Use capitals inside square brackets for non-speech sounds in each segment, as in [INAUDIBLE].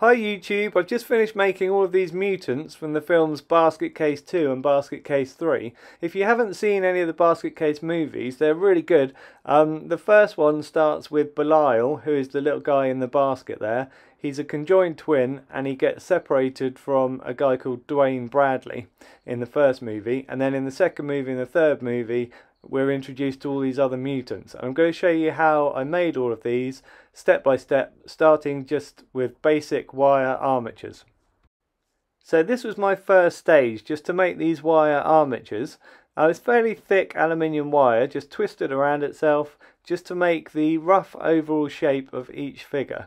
Hi YouTube, I've just finished making all of these mutants from the films Basket Case 2 and Basket Case 3. If you haven't seen any of the Basket Case movies, they're really good. Um, the first one starts with Belial, who is the little guy in the basket there. He's a conjoined twin and he gets separated from a guy called Duane Bradley in the first movie. And then in the second movie and the third movie, we're introduced to all these other mutants. I'm going to show you how I made all of these step by step, starting just with basic wire armatures. So this was my first stage, just to make these wire armatures. Uh, it's fairly thick aluminium wire, just twisted around itself, just to make the rough overall shape of each figure.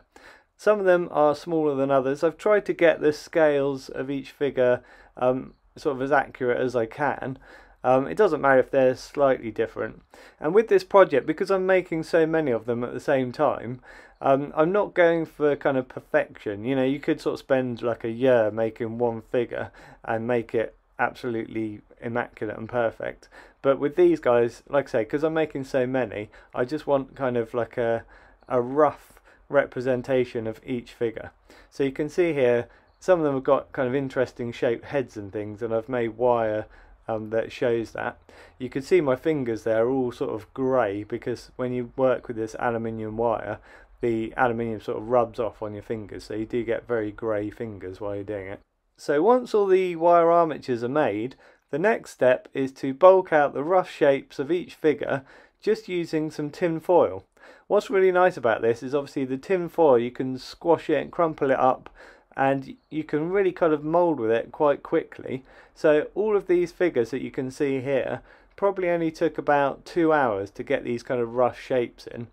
Some of them are smaller than others. I've tried to get the scales of each figure um, sort of as accurate as I can. Um, it doesn't matter if they're slightly different. And with this project, because I'm making so many of them at the same time, um, I'm not going for kind of perfection. You know, you could sort of spend like a year making one figure and make it absolutely immaculate and perfect. But with these guys, like I say, because I'm making so many, I just want kind of like a, a rough representation of each figure. So you can see here, some of them have got kind of interesting shaped heads and things, and I've made wire um, that shows that. You can see my fingers there are all sort of grey because when you work with this aluminium wire, the aluminium sort of rubs off on your fingers, so you do get very grey fingers while you're doing it. So once all the wire armatures are made, the next step is to bulk out the rough shapes of each figure just using some tin foil. What's really nice about this is obviously the tin foil, you can squash it and crumple it up and you can really kind of mold with it quite quickly. So all of these figures that you can see here probably only took about two hours to get these kind of rough shapes in.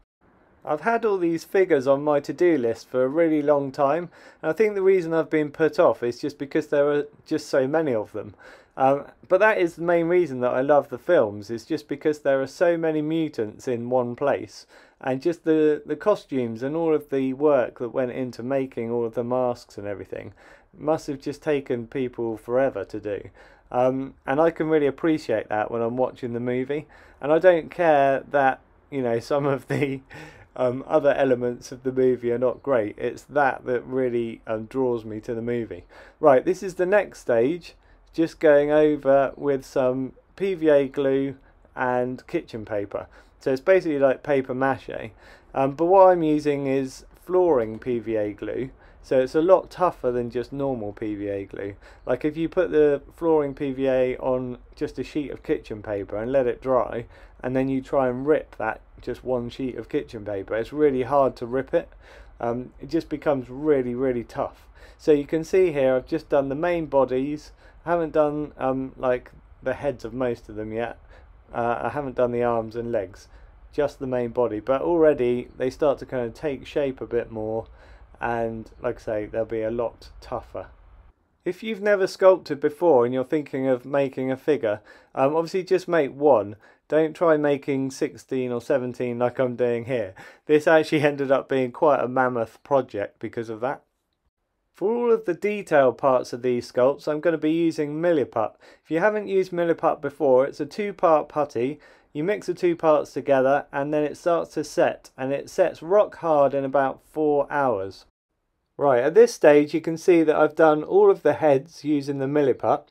I've had all these figures on my to-do list for a really long time and I think the reason I've been put off is just because there are just so many of them. Um, but that is the main reason that I love the films, is just because there are so many mutants in one place. And just the, the costumes and all of the work that went into making all of the masks and everything must have just taken people forever to do. Um, and I can really appreciate that when I'm watching the movie. And I don't care that, you know, some of the um, other elements of the movie are not great. It's that that really um, draws me to the movie. Right, this is the next stage just going over with some PVA glue and kitchen paper. So it's basically like paper mache. Um, but what I'm using is flooring PVA glue. So it's a lot tougher than just normal PVA glue. Like if you put the flooring PVA on just a sheet of kitchen paper and let it dry, and then you try and rip that just one sheet of kitchen paper, it's really hard to rip it. Um, it just becomes really, really tough. So you can see here I've just done the main bodies I haven't done um, like the heads of most of them yet. Uh, I haven't done the arms and legs, just the main body. But already they start to kind of take shape a bit more, and like I say, they'll be a lot tougher. If you've never sculpted before and you're thinking of making a figure, um, obviously just make one. Don't try making 16 or 17 like I'm doing here. This actually [LAUGHS] ended up being quite a mammoth project because of that. For all of the detailed parts of these sculpts, I'm going to be using Milliput. If you haven't used Milliput before, it's a two-part putty. You mix the two parts together and then it starts to set, and it sets rock hard in about four hours. Right, at this stage you can see that I've done all of the heads using the Milliput.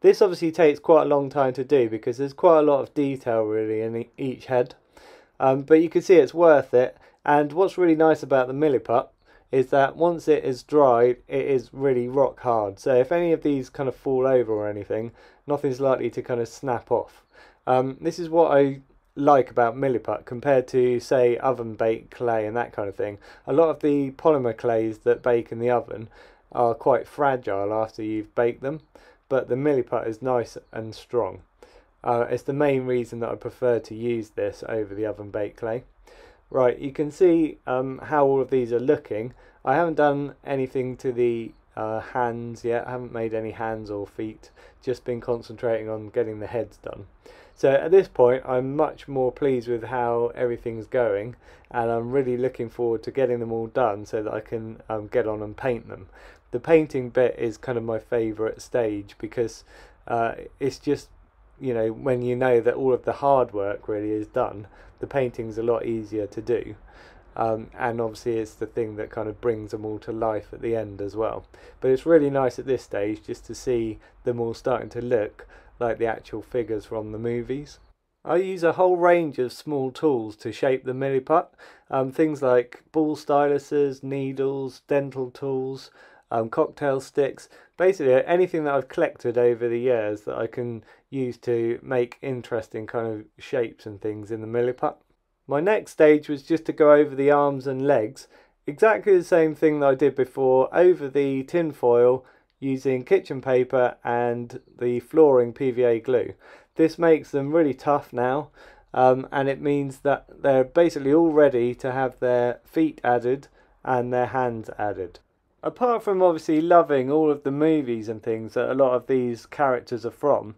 This obviously takes quite a long time to do because there's quite a lot of detail really in each head. Um, but you can see it's worth it. And what's really nice about the Milliput is that once it is dried, it is really rock hard. So if any of these kind of fall over or anything, nothing's likely to kind of snap off. Um, this is what I like about Milliput compared to say oven baked clay and that kind of thing. A lot of the polymer clays that bake in the oven are quite fragile after you've baked them, but the Milliput is nice and strong. Uh, it's the main reason that I prefer to use this over the oven baked clay. Right, you can see um, how all of these are looking. I haven't done anything to the uh, hands yet, I haven't made any hands or feet, just been concentrating on getting the heads done. So at this point I'm much more pleased with how everything's going and I'm really looking forward to getting them all done so that I can um, get on and paint them. The painting bit is kind of my favourite stage because uh, it's just you know when you know that all of the hard work really is done the painting's a lot easier to do Um, and obviously, it's the thing that kind of brings them all to life at the end as well. But it's really nice at this stage just to see them all starting to look like the actual figures from the movies. I use a whole range of small tools to shape the milliput. Um, things like ball styluses, needles, dental tools, um, cocktail sticks, basically anything that I've collected over the years that I can use to make interesting kind of shapes and things in the milliput. My next stage was just to go over the arms and legs, exactly the same thing that I did before, over the tin foil using kitchen paper and the flooring PVA glue. This makes them really tough now um, and it means that they're basically all ready to have their feet added and their hands added. Apart from obviously loving all of the movies and things that a lot of these characters are from,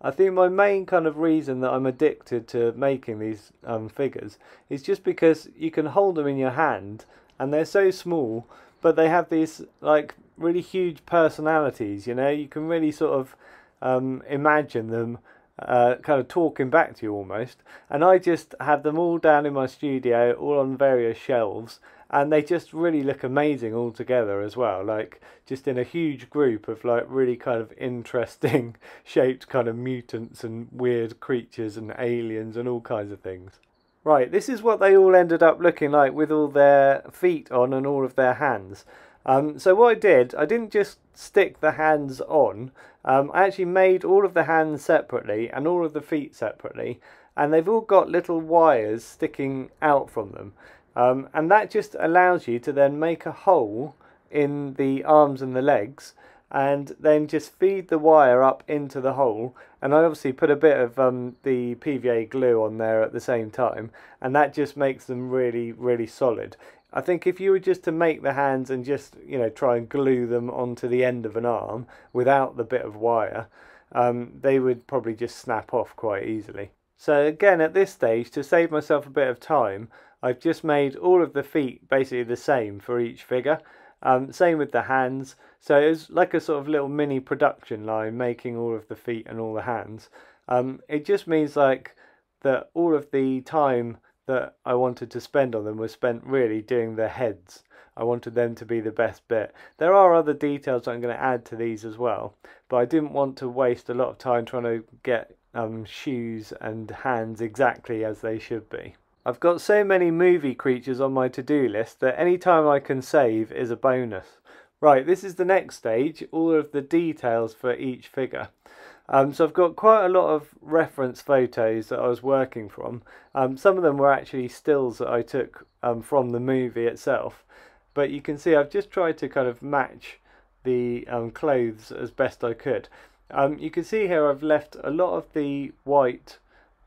I think my main kind of reason that I'm addicted to making these um, figures is just because you can hold them in your hand and they're so small, but they have these like really huge personalities. You know, you can really sort of um, imagine them uh, kind of talking back to you almost. And I just have them all down in my studio, all on various shelves, and they just really look amazing all together as well like just in a huge group of like really kind of interesting [LAUGHS] shaped kind of mutants and weird creatures and aliens and all kinds of things right this is what they all ended up looking like with all their feet on and all of their hands um, so what I did, I didn't just stick the hands on. Um, I actually made all of the hands separately and all of the feet separately, and they've all got little wires sticking out from them. Um, and that just allows you to then make a hole in the arms and the legs and then just feed the wire up into the hole and I obviously put a bit of um, the PVA glue on there at the same time and that just makes them really really solid. I think if you were just to make the hands and just you know try and glue them onto the end of an arm without the bit of wire um, they would probably just snap off quite easily. So again at this stage to save myself a bit of time I've just made all of the feet basically the same for each figure. Um, same with the hands. So it's like a sort of little mini production line making all of the feet and all the hands. Um, it just means like that all of the time that I wanted to spend on them was spent really doing the heads. I wanted them to be the best bit. There are other details I'm going to add to these as well, but I didn't want to waste a lot of time trying to get um, shoes and hands exactly as they should be. I've got so many movie creatures on my to-do list that any time I can save is a bonus. Right, this is the next stage, all of the details for each figure. Um, so I've got quite a lot of reference photos that I was working from. Um, some of them were actually stills that I took um, from the movie itself. But you can see I've just tried to kind of match the um, clothes as best I could. Um, you can see here I've left a lot of the white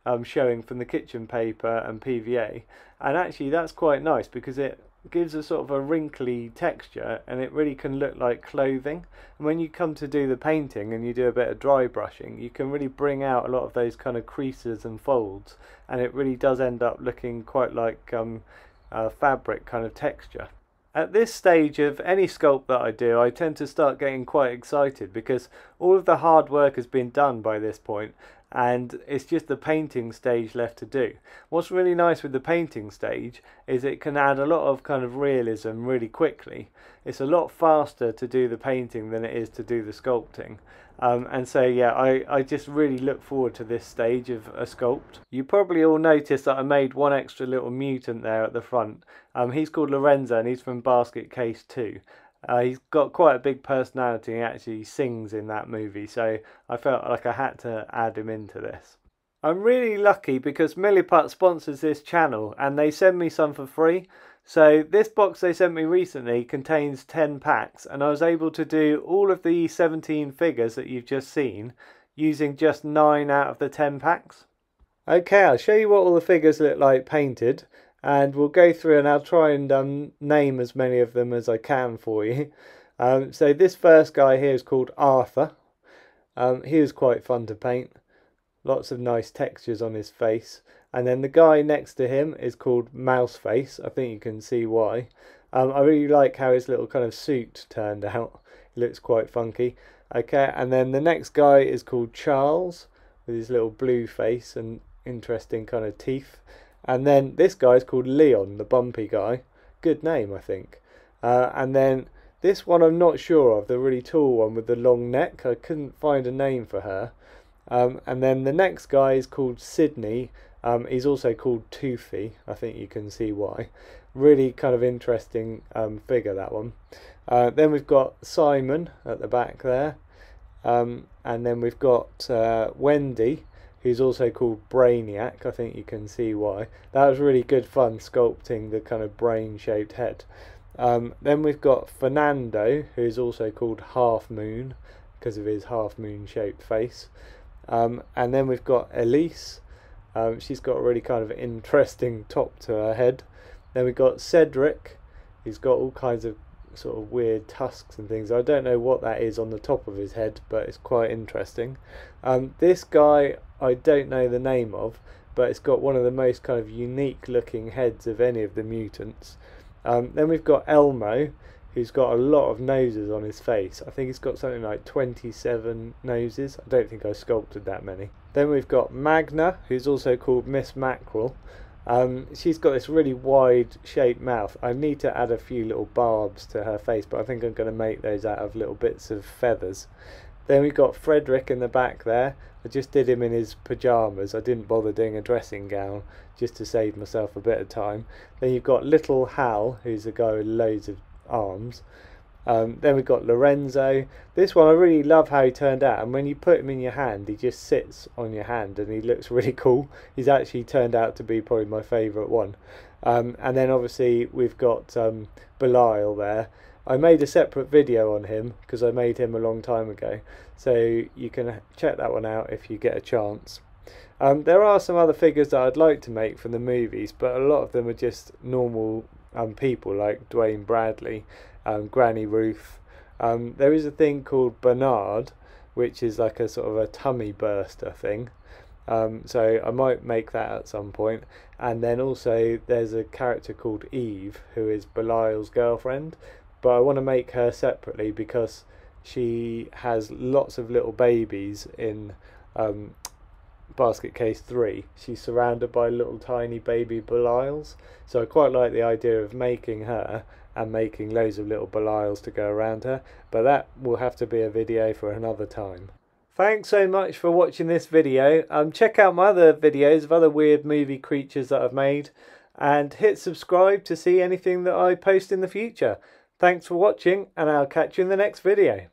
um, showing from the kitchen paper and PVA and actually that's quite nice because it gives a sort of a wrinkly texture and it really can look like clothing. And when you come to do the painting and you do a bit of dry brushing you can really bring out a lot of those kind of creases and folds. And it really does end up looking quite like um, a fabric kind of texture. At this stage of any sculpt that I do, I tend to start getting quite excited because all of the hard work has been done by this point and it's just the painting stage left to do. What's really nice with the painting stage is it can add a lot of kind of realism really quickly. It's a lot faster to do the painting than it is to do the sculpting. Um, and so yeah, I, I just really look forward to this stage of a sculpt. You probably all noticed that I made one extra little mutant there at the front. Um, he's called Lorenzo and he's from Basket Case 2. Uh, he's got quite a big personality. He actually sings in that movie, so I felt like I had to add him into this. I'm really lucky because Milliput sponsors this channel and they send me some for free. So this box they sent me recently contains 10 packs and I was able to do all of the 17 figures that you've just seen using just 9 out of the 10 packs. Okay, I'll show you what all the figures look like painted and we'll go through and I'll try and um, name as many of them as I can for you. [LAUGHS] Um, so this first guy here is called Arthur. Um, he was quite fun to paint. Lots of nice textures on his face. And then the guy next to him is called Mouseface. I think you can see why. Um, I really like how his little kind of suit turned out. It looks quite funky. Okay, and then the next guy is called Charles with his little blue face and interesting kind of teeth And then this guy is called Leon, the bumpy guy. Good name, I think. Uh, and then this one I'm not sure of, the really tall one with the long neck. I couldn't find a name for her. Um, and then the next guy is called Sydney. Um, he's also called Toofy. I think you can see why. Really kind of interesting um, figure, that one. Uh, then we've got Simon at the back there. Um, and then we've got uh, Wendy, who's also called Brainiac. I think you can see why. That was really good fun sculpting the kind of brain shaped head. Um, then we've got Fernando, who's also called Half Moon because of his half moon shaped face. Um, and then we've got Elise. Um, she's got a really kind of interesting top to her head. Then we've got Cedric. He's got all kinds of sort of weird tusks and things. I don't know what that is on the top of his head, but it's quite interesting. Um, this guy, I don't know the name of, but it's got one of the most kind of unique looking heads of any of the mutants. Um, then we've got Elmo, who's got a lot of noses on his face. I think he's got something like 27 noses. I don't think I sculpted that many. Then we've got Magna, who's also called Miss Mackerel. Um, she's got this really wide shaped mouth. I need to add a few little barbs to her face, but I think I'm going to make those out of little bits of feathers. Then we've got Frederick in the back there. I just did him in his pyjamas. I didn't bother doing a dressing gown just to save myself a bit of time. Then you've got little Hal, who's a guy with loads of arms. Um, then we've got Lorenzo. This one I really love how he turned out, and when you put him in your hand, he just sits on your hand and he looks [LAUGHS] really cool. He's actually turned out to be probably my favourite one. Um, and then obviously we've got um, Belial there. I made a separate video on him because I made him a long time ago, so you can check that one out if you get a chance. Um, there are some other figures that I'd like to make from the movies, but a lot of them are just normal um, people like Duane Bradley, um, Granny Ruth. Um, there is a thing called Bernard, which is like a sort of a tummy burster thing. Um, so I might make that at some point. And then also there's a character called Eve, who is Belial's girlfriend, but I want to make her separately because she has lots of little babies in um, basket case 3 she's surrounded by little tiny baby Belials so I quite like the idea of making her and making loads of little Belials to go around her but that will have to be a video for another time. Thanks so much for watching this video. Um, check out my other videos of other weird movie creatures that I've made and hit subscribe to see anything that I post in the future. Thanks for watching and I'll catch you in the next video.